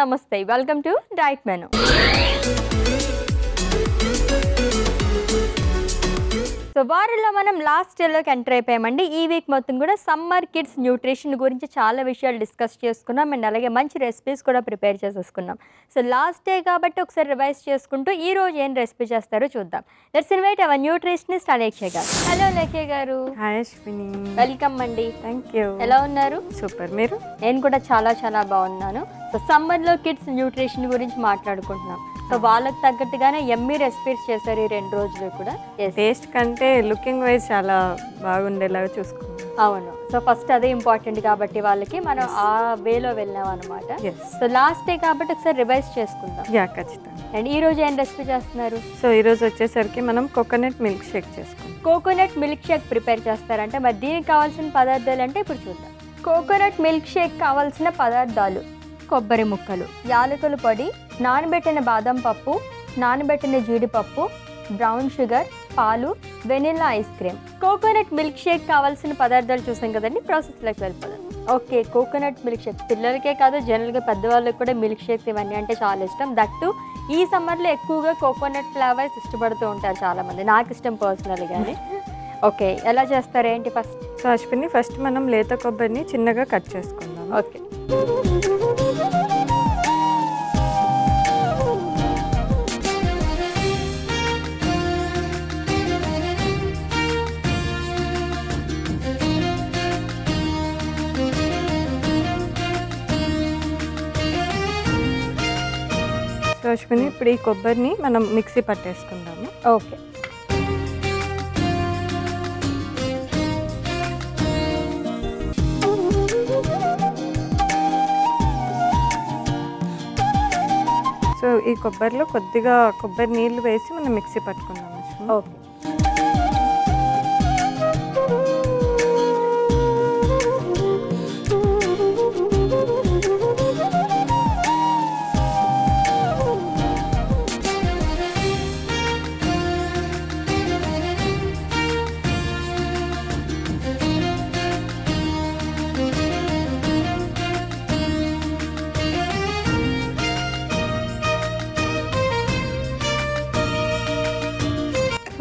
నమస్తే. Welcome to diet menu. So వారిలో మనం లాస్ట్ ఇయర్లోకి ఎంటర్ అయిపోయామండి. ఈ వీక్ మొత్తం కూడా సమ్మర్ కిడ్స్ న్యూట్రిషన్ గురించి చాలా విషయాలు డిస్కస్ చేసుకున్నాం అండ్ అలాగే మంచి రెసిపీస్ కూడా ప్రిపేర్ చేసేసుకున్నాం. సో లాస్ట్ డే కాబట్టి ఒకసారి రివైజ్ చేసుకుంటూ ఈ రోజు ఏం రెసిపీ చేస్తారో చూద్దాం. Let's invite our nutritionist Alekhya garu. Hello Lekhya గారు. వెల్కమ్ అండి. థ్యాంక్ యూ ఎలా ఉన్నారు? సూపర్ మీరు? నేను కూడా చాలా చాలా బాగున్నాను. సో సమ్మర్లో కిడ్స్ న్యూట్రిషన్ గురించి మాట్లాడుకుంటున్నాం. సో వాళ్ళకి తగ్గట్టుగానే ఎమ్మి రెసిపీస్ చేశారు ఈ రెండు రోజులు కూడా. టేస్ట్ కంటే లుకింగ్ వైజ్ చాలా బాగుండేలాగా చూసుకున్నాం. అవును. సో ఫస్ట్ అదే ఇంపార్టెంట్ కాబట్టి వాళ్ళకి మనం ఆ వేలో వెళ్ళాం అనమాట సో లాస్ట్ డే కాబట్టి ఒకసారి రివైజ్ చేసుకుందాం. యా ఖచ్చితంగా. అండ్ ఈ రోజు ఏం రెసిపీ చేస్తున్నారు? సో ఈరోజు వచ్చేసరికి మనం కోకోనట్ మిల్క్ షేక్ చేసుకుంటాం కోకోనట్ మిల్క్ షేక్ ప్రిపేర్ చేస్తారంటే మరి దీనికి కావాల్సిన పదార్థాలు అంటే ఇప్పుడు చూద్దాం. కోకోనట్ మిల్క్ షేక్ కావాల్సిన పదార్థాలు. కొబ్బరి ముక్కలు యాలకుల పొడి నానబెట్టిన బాదం పప్పు నానబెట్టిన జీడిపప్పు బ్రౌన్ షుగర్ పాలు vanilla ice cream. Coconut milk shake కావాల్సిన పదార్థాలు చూసాం కదండి ప్రాసెస్లోకి వెళ్ళిపోదాం. ఓకే కోకోనట్ మిల్క్ షేక్ పిల్లలకే కాదు జనరల్గా పెద్దవాళ్ళకి కూడా మిల్క్ షేక్స్ ఇవన్నీ అంటే చాలా ఇష్టం. దట్టు ఈ సమ్మర్లో ఎక్కువగా కోకోనట్ ఫ్లేవర్స్ ఇష్టపడుతూ ఉంటారు చాలామంది. నాకు ఇష్టం పర్సనల్గానే ఓకే ఎలా చేస్తారు ఏంటి ఫస్ట్? సో అశ్విని ఫస్ట్ మనం లేత కొబ్బరిని చిన్నగా కట్ చేసుకుందాం. ఓకే. సో ఇప్పుడు ఈ కొబ్బరిని మనం మిక్సీ పట్టేసుకుందాము. ఓకే. సో ఈ కొబ్బరిలో కొద్దిగా కొబ్బరి నీళ్ళు వేసి మనం మిక్సీ పట్టుకుందాం ఓకే.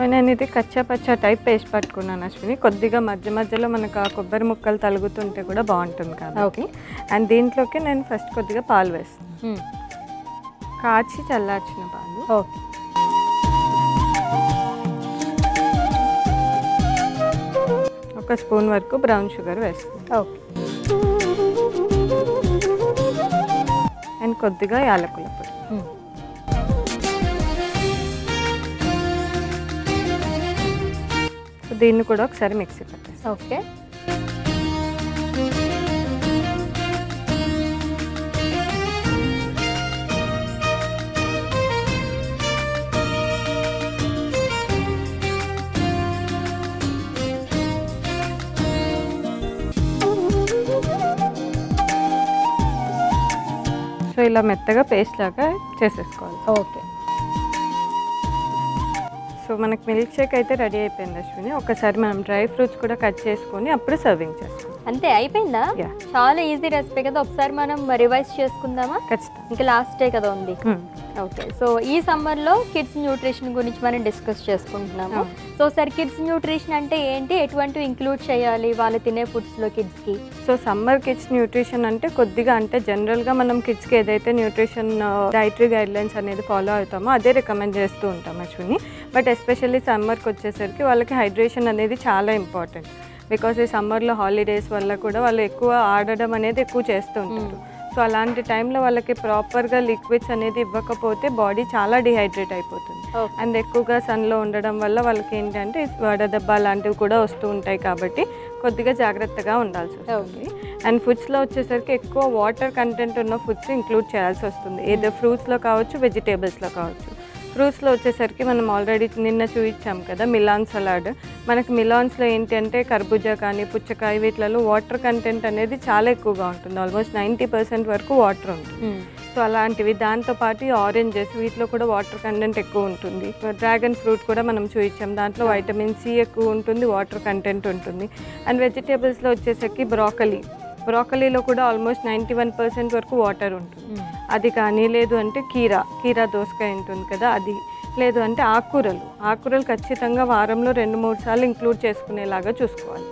నేను ఇది కచ్చా పచ్చా టైప్ పేస్ట్ పట్టుకున్నాను అశ్విని. కొద్దిగా మధ్య మధ్యలో మనకు ఆ కొబ్బరి ముక్కలు తలుగుతుంటే కూడా బాగుంటుంది కాబట్టి. ఓకే. అండ్ దీంట్లోకి నేను ఫస్ట్ కొద్దిగా పాలు వేస్తాను. కాచి చల్లార్చిన పాలు. ఓకే. ఒక స్పూన్ వరకు బ్రౌన్ షుగర్ వేస్తాను. ఓకే. అండ్ కొద్దిగా యాలకుల. దీన్ని కూడా ఒకసారి మిక్సీ పట్టేస్తాను ఓకే. సో ఇలా మెత్తగా పేస్ట్ లాగా చేసేసుకోవాలి. ఓకే. సో మనకి మిల్క్ షేక్ అయితే రెడీ అయిపోయింది అశ్విని. ఒకసారి మనం డ్రై ఫ్రూట్స్ కూడా కట్ చేసుకొని అప్పుడు సర్వింగ్ చేసుకుందాం అంతే అయిపోయిందా. చాలా ఈజీ రెసిపీ కదా ఒకసారి మనం రివైజ్ చేసుకుందామా? ఖచ్చితంగా. ఇంకా లాస్ట్ డే కదా ఉంది. ఓకే సో ఈ సమ్మర్లో కిడ్స్ న్యూట్రిషన్ గురించి మనం డిస్కస్ చేసుకుంటున్నాము. సో సార్ కిడ్స్ న్యూట్రిషన్ అంటే ఏంటి? ఎటువంటివి ఇంక్లూడ్ చేయాలి వాళ్ళు తినే ఫుడ్స్లో కిడ్స్కి సో సమ్మర్ కిడ్స్ న్యూట్రిషన్ అంటే కొద్దిగా అంటే జనరల్గా మనం కిడ్స్కి ఏదైతే న్యూట్రిషన్ డైటరీ గైడ్ లైన్స్ అనేది ఫాలో అవుతామో అదే రికమెండ్ చేస్తూ ఉంటాం అశ్విని. బట్ ఎస్పెషల్లీ సమ్మర్కి వచ్చేసరికి వాళ్ళకి హైడ్రేషన్ అనేది చాలా ఇంపార్టెంట్ బికాస్ ఈ సమ్మర్లో హాలిడేస్ వల్ల కూడా వాళ్ళు ఎక్కువ ఆడడం అనేది ఎక్కువ చేస్తూ ఉంటారు. సో అలాంటి టైంలో వాళ్ళకి ప్రాపర్గా లిక్విడ్స్ అనేది ఇవ్వకపోతే బాడీ చాలా డిహైడ్రేట్ అయిపోతుంది. అండ్ ఎక్కువగా సన్లో ఉండడం వల్ల వాళ్ళకి ఏంటంటే వడదెబ్బ లాంటివి కూడా వస్తూ ఉంటాయి కాబట్టి కొద్దిగా జాగ్రత్తగా ఉండాల్సి వస్తుంది. అండ్ ఫుడ్స్లో వచ్చేసరికి ఎక్కువ వాటర్ కంటెంట్ ఉన్న ఫుడ్స్ ఇంక్లూడ్ చేయాల్సి వస్తుంది. ఏదో ఫ్రూట్స్లో కావచ్చు వెజిటేబుల్స్లో కావచ్చు. ఫ్రూట్స్లో వచ్చేసరికి మనం ఆల్రెడీ నిన్న చూపించాం కదా మిలాన్ సలాడ్. మనకి మిలాన్స్లో ఏంటి అంటే కర్బూజా కానీ పుచ్చకాయ వీటిలలో వాటర్ కంటెంట్ అనేది చాలా ఎక్కువగా ఉంటుంది. ఆల్మోస్ట్ నైంటీ పర్సెంట్ వరకు వాటర్ ఉంటుంది. సో అలాంటివి దాంతోపాటు ఆరెంజెస్ వీటిలో కూడా వాటర్ కంటెంట్ ఎక్కువ ఉంటుంది. డ్రాగన్ ఫ్రూట్ కూడా మనం చూపించాం దాంట్లో వైటమిన్ సి ఎక్కువ ఉంటుంది వాటర్ కంటెంట్ ఉంటుంది. అండ్ వెజిటేబుల్స్లో వచ్చేసరికి బ్రాకలీ. బ్రాకలీలో కూడా ఆల్మోస్ట్ నైంటీ వన్ పర్సెంట్ వరకు వాటర్ ఉంటుంది. అది కానీ లేదు అంటే కీరా కీరా దోసకాయ ఉంటుంది కదా అది. లేదు అంటే ఆకుకూరలు ఆకుకూరలు ఖచ్చితంగా వారంలో రెండు మూడు సార్లు ఇంక్లూడ్ చేసుకునేలాగా చూసుకోవాలి.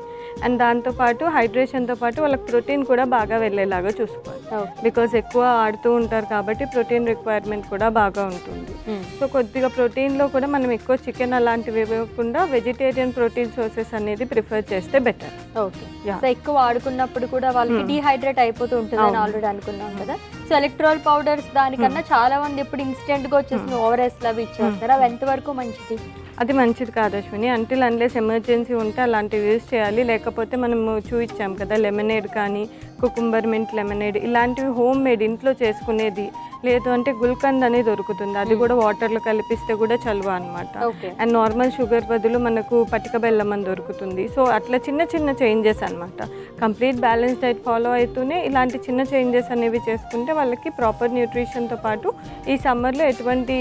అండ్ దాంతోపాటు హైడ్రేషన్తో పాటు వాళ్ళకి ప్రోటీన్ కూడా బాగా వెళ్ళేలాగా చూసుకోవాలి. బికాజ్ ఎక్కువ ఆడుతూ ఉంటారు కాబట్టి ప్రోటీన్ రిక్వైర్మెంట్ కూడా బాగా ఉంటుంది. సో కొద్దిగా ప్రోటీన్లో కూడా మనం ఎక్కువ చికెన్ అలాంటివి ఇవ్వకుండా వెజిటేరియన్ ప్రోటీన్ సోర్సెస్ అనేది ప్రిఫర్ చేస్తే బెటర్. ఓకే. ఎక్కువ ఆడుకున్నప్పుడు కూడా వాళ్ళకి. డిహైడ్రేట్ అయిపోతూ అవును. ఆల్రెడీ అనుకున్నాం కదా. సో ఎలక్ట్రాల్ పౌడర్స్ దానికన్నా చాలా మంది ఇప్పుడు ఇన్స్టెంట్గా వచ్చేసిన ఓఆర్ఎస్ అవి ఇచ్చేస్తారు. అవి ఎంతవరకు మంచిది? అది మంచిది కాదు అశ్విని. అంటిల్ అన్లెస్ ఎమర్జెన్సీ ఉంటే అలాంటివి యూజ్ చేయాలి. లేకపోతే మనము చూపించాం కదా లెమనేడ్ కానీ కుకుంబర్ మింట్ లెమనేడ్ ఇలాంటివి హోమ్ మేడ్ ఇంట్లో చేసుకునేది లేదు అంటే గుల్కంద్ అనేది దొరుకుతుంది. అది కూడా వాటర్లో కలిపిస్తే కూడా చలువ అనమాట అండ్ నార్మల్ షుగర్ బదులు మనకు పటిక బెల్లం అని దొరుకుతుంది. సో అట్లా చిన్న చిన్న చేంజెస్ అనమాట కంప్లీట్ బ్యాలెన్స్ డైట్ ఫాలో అవుతూనే ఇలాంటి చిన్న చేంజెస్ అనేవి చేసుకుంటే వాళ్ళకి ప్రాపర్ న్యూట్రిషన్తో పాటు ఈ సమ్మర్లో ఎటువంటి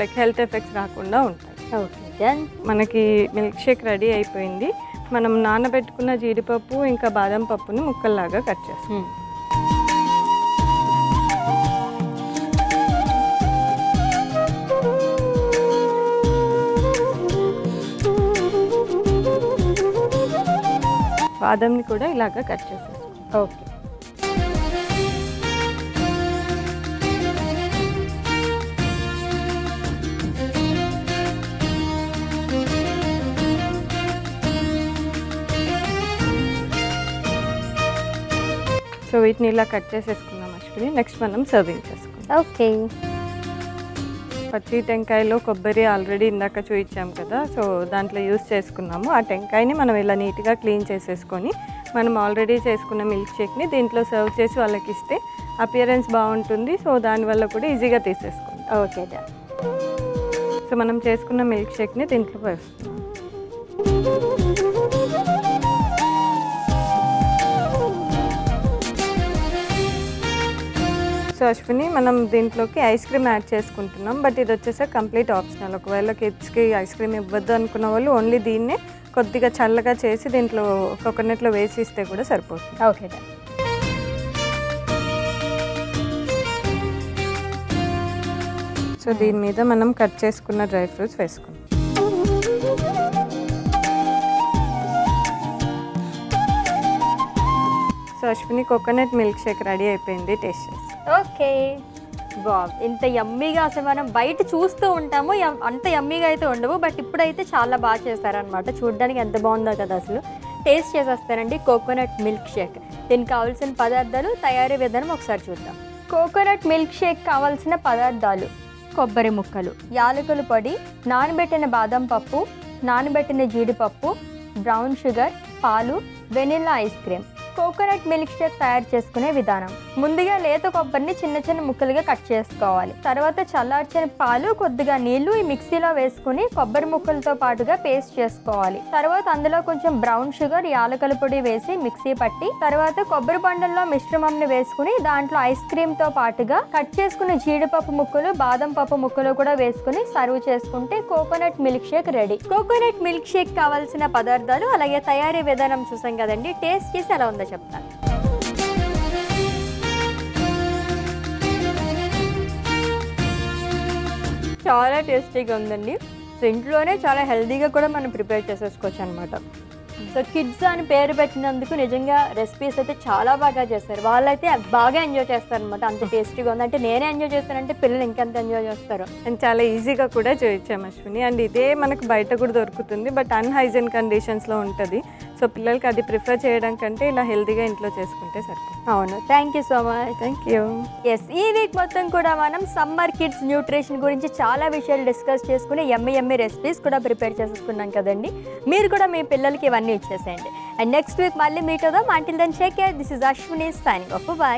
లైక్ హెల్త్ ఎఫెక్ట్స్ రాకుండా ఉంటాయి. మనకి మిల్క్ షేక్ రెడీ అయిపోయింది. మనం నానబెట్టుకున్న జీడిపప్పు ఇంకా బాదం పప్పుని ముక్కల్లాగా కట్ చేస్తాం. బాదంని కూడా ఇలాగా కట్ చేసేస్తాం ఓకే. సో వీటిని ఇలా కట్ చేసేసుకున్నాం అశ్విని. నెక్స్ట్ మనం సర్వింగ్ చేసుకుందాం. ఓకే. పచ్చి టెంకాయలో కొబ్బరి ఆల్రెడీ ఇందాక చూపించాం కదా సో దాంట్లో యూస్ చేసుకున్నాము. ఆ టెంకాయని మనం ఇలా నీట్గా క్లీన్ చేసేసుకొని మనం ఆల్రెడీ చేసుకున్న మిల్క్ షేక్ని దీంట్లో సర్వ్ చేసి వాళ్ళకి ఇస్తే అపియరెన్స్ బాగుంటుంది. సో దానివల్ల కూడా ఈజీగా తీసేసుకుంటాం. ఓకే డన్ సో మనం చేసుకున్న మిల్క్ షేక్ని దీంట్లో వేస్తున్నాం. సో అశ్విని మనం దీంట్లోకి ఐస్ క్రీమ్ యాడ్ చేసుకుంటున్నాం. బట్ ఇది వచ్చేసరికి కంప్లీట్ ఆప్షనల్ ఒకవేళ కిడ్స్కి ఐస్ క్రీమ్ ఇవ్వద్దు అనుకున్న వాళ్ళు ఓన్లీ దీన్నే కొద్దిగా చల్లగా చేసి దీంట్లో కోకోనట్లో వేసి ఇస్తే కూడా సరిపోతుంది. ఓకే సో దీని మీద మనం కట్ చేసుకున్న డ్రై ఫ్రూట్స్ వేసుకుందాం. So Ashwini coconut milk shake ready అయిపోయింది. టేస్ట్ చేసి. ఓకే. బాబ్ ఇంత యమ్మీగా అసలు మనం బయట చూస్తూ ఉంటాము అంత యమ్మీగా అయితే ఉండవు బట్ ఇప్పుడైతే చాలా బాగా చేస్తారనమాట చూడడానికి ఎంత బాగుందో కదా అసలు. టేస్ట్ చేసేస్తారండి కోకోనట్ మిల్క్ షేక్. దీనికి కావాల్సిన పదార్థాలు తయారీ విధానం ఒకసారి చూద్దాం. కోకోనట్ మిల్క్ షేక్ కావాల్సిన పదార్థాలు కొబ్బరి ముక్కలు యాలకుల పొడి నానబెట్టిన బాదం పప్పు నానబెట్టిన జీడిపప్పు బ్రౌన్ షుగర్ పాలు vanilla ice cream. Coconut milk shake తయారు చేసుకునే విధానం. ముందుగా లేత కొబ్బరిని చిన్న చిన్న ముక్కలుగా కట్ చేసుకోవాలి. తర్వాత చల్లార్చిన పాలు కొద్దిగా నీళ్ళు ఈ మిక్సీలో వేసుకుని కొబ్బరి ముక్కలతో పాటుగా పేస్ట్ చేసుకోవాలి. తర్వాత అందులో కొంచెం బ్రౌన్ షుగర్ యాలకల పొడి వేసి మిక్సీ పట్టి తర్వాత కొబ్బరి బండల్లో మిశ్రమంని వేసుకుని దాంట్లో ఐస్ క్రీమ్తో పాటుగా కట్ చేసుకున్న జీడిపప్పు ముక్కలు బాదం పప్పు ముక్కలు కూడా వేసుకుని సర్వ్ చేసుకుంటే coconut milk shake ready. Coconut milk shake కావాల్సిన పదార్థాలు అలాగే తయారీ విధానం చూసాం కదండి. టేస్ట్ చేసి ఎలా ఉంది? చెప్తాను. చాలా టేస్టీగా ఉందండి. సో ఇంట్లోనే చాలా హెల్దీగా కూడా మనం ప్రిపేర్ చేసేసుకోవచ్చు అనమాట సో కిడ్స్ అని పేరు పెట్టినందుకు నిజంగా రెసిపీస్ అయితే చాలా బాగా చేస్తారు. వాళ్ళైతే బాగా ఎంజాయ్ చేస్తారు అనమాట అంత టేస్టీగా ఉంది. అంటే నేనే ఎంజాయ్ చేస్తానంటే పిల్లలు ఇంకెంత ఎంజాయ్ చేస్తారు. అండ్ చాలా ఈజీగా కూడా చేయించాం అశ్విని. అండ్ ఇదే మనకు బయట కూడా దొరుకుతుంది. బట్ అన్హైజీన్ కండిషన్స్లో ఉంటుంది. సో పిల్లలకి అది ప్రిఫర్ చేయడం కంటే ఇలా హెల్తీగా ఇంట్లో చేసుకుంటే సరిపోతుంది. అవును. Thank you so much thank you yes ఈ వీక్ మొత్తం కూడా మనం సమ్మర్ కిడ్స్ న్యూట్రిషన్ గురించి చాలా విషయాలు డిస్కస్ చేసుకుని ఎమ్మె ఎమ్మె రెసిపీస్ కూడా ప్రిపేర్ చేసుకున్నాం కదండి. మీరు కూడా మీ పిల్లలకి ఇవన్నీ ఇచ్చేసేయండి. అండ్ నెక్స్ట్ వీక్ మళ్ళీ మీట్ అవుదాం until then check this is Ashwini signing off bye